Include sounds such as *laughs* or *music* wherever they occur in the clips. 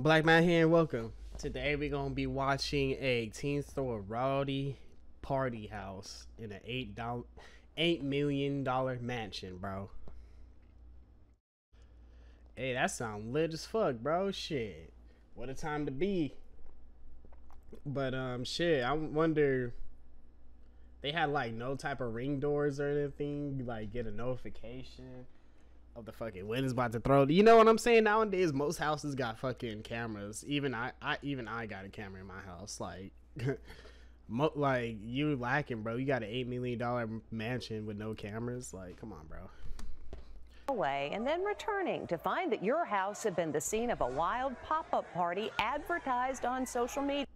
Black Matt here and welcome. Today we're gonna be watching a teen store rowdy party house in an eight dollar eight million dollar mansion, bro. Hey, that sound lit as fuck, bro. Shit. What a time to be. But um shit, I wonder they had like no type of ring doors or anything, like get a notification of the fucking wind is about to throw. You know what I'm saying? Nowadays, most houses got fucking cameras. Even I, I even I got a camera in my house. Like, *laughs* mo- like you lacking, bro. You got an eight million dollar mansion with no cameras. Like, come on, bro. away and then returning to find that your house had been the scene of a wild pop-up party advertised on social media.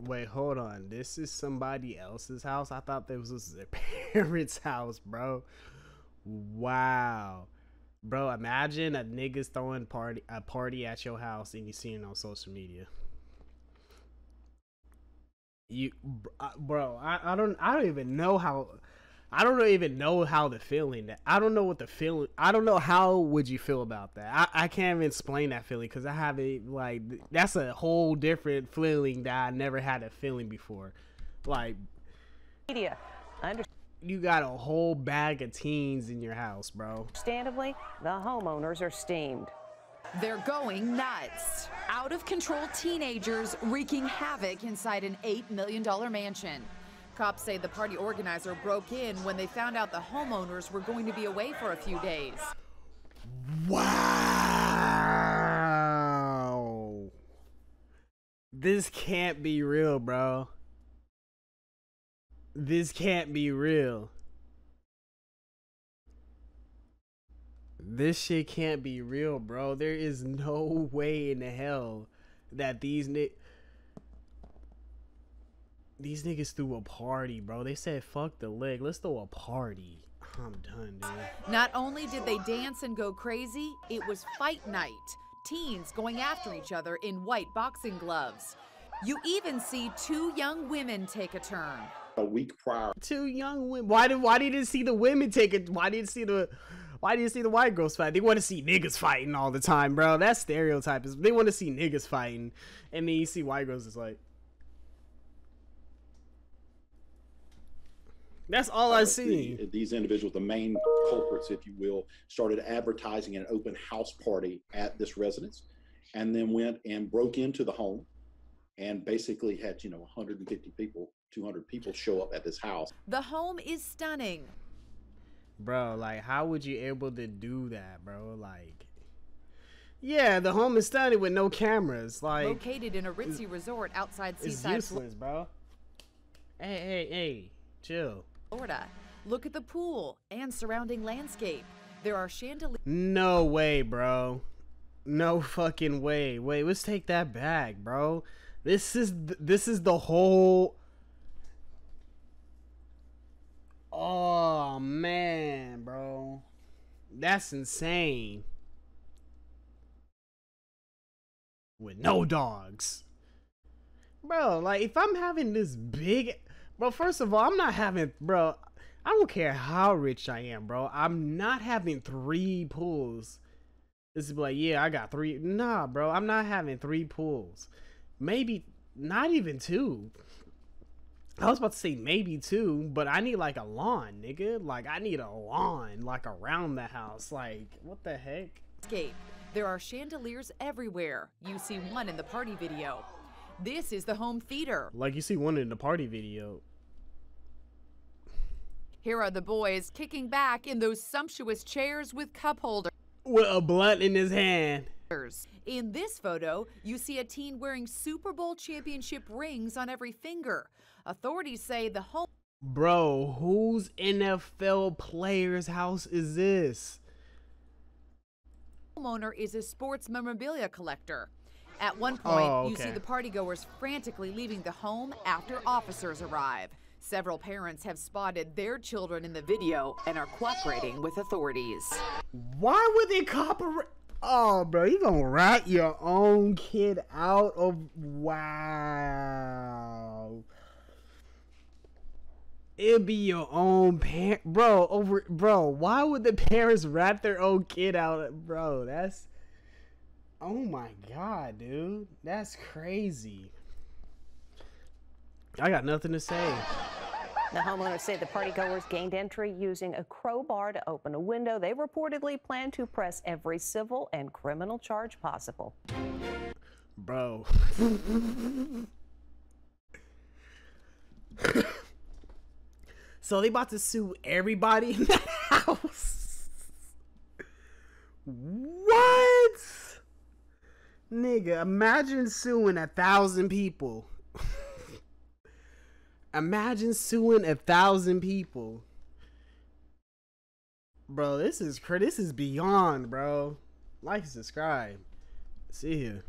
Wait, hold on. This is somebody else's house. I thought this was *laughs* their parents' house, bro. Wow. Bro, imagine a niggas throwing party a party at your house and you see it on social media. You, uh, bro, I, I don't I don't even know how I don't even know how the feeling that I don't know what the feeling I don't know how would you feel about that. I, I can't even explain that feeling because I haven't like that's a whole different feeling that I never had a feeling before. Like Media. You got a whole bag of teens in your house, bro. Understandably, the homeowners are steamed. They're going nuts. Out of control teenagers wreaking havoc inside an $8 million mansion. Cops say the party organizer broke in when they found out the homeowners were going to be away for a few days. Wow. This can't be real, bro. This can't be real. This shit can't be real, bro. There is no *laughs* way in the hell that these ni- these niggas threw a party, bro. They said fuck the leg. Let's throw a party. I'm done, dude. Not only did they dance and go crazy, it was fight night. Teens going after each other in white boxing gloves. You even see two young women take a turn. A week prior. two young women. Why did why did you see the women take it? Why did you see the why did you see the white girls fight? They want to see niggas fighting all the time, bro. That stereotype is they want to see niggas fighting, and then you see white girls is like. That's all I uh, see. the- these individuals, the main culprits, if you will, started advertising an open house party at this residence, and then went and broke into the home, and basically had you know 150 people, 200 people show up at this house. The home is stunning. Bro, like how would you able to do that, bro? Like Yeah, the home is stunning with no cameras. Like Located in a ritzy resort outside it's Seaside, useless, bro. Hey, hey, hey, chill. Florida. Look at the pool and surrounding landscape. There are chandeliers. No way, bro. No fucking way. Wait, let's take that back, bro. This is th- this is the whole. Oh man, bro, that's insane. With no dogs, bro. Like if I'm having this big, bro. First of all, I'm not having, bro. I don't care how rich I am, bro. I'm not having three pools. This is like, yeah, I got three. Nah, bro, I'm not having three pools. Maybe not even two. I was about to say maybe two, but I need like a lawn, nigga. Like I need a lawn, like around the house. Like what the heck? landscape. There are chandeliers everywhere. You see one in the party video. This is the home theater. Like you see one in the party video. Here are the boys kicking back in those sumptuous chairs with cup holders. with a blunt in his hand. In this photo, you see a teen wearing Super Bowl championship rings on every finger. Authorities say the home Bro, whose NFL player's house is this? homeowner is a sports memorabilia collector. At one oh, point, Oh, you see the partygoers frantically leaving the home after officers arrive. Several parents have spotted their children in the video and are cooperating with authorities. Why would they copyright? Oh, bro, you gonna rat your own kid out of wow? It'd be your own parent, bro. Over, bro. Why would the parents rat their own kid out, bro? That's Oh my god, dude. That's crazy. I got nothing to say. The homeowners say the partygoers gained entry using a crowbar to open a window. They reportedly plan to press every civil and criminal charge possible. Bro. so they about to sue everybody in the house. What? Nigga, imagine suing a thousand people. Imagine suing a thousand people. Bro, this is this is beyond, bro. Like subscribe. See you.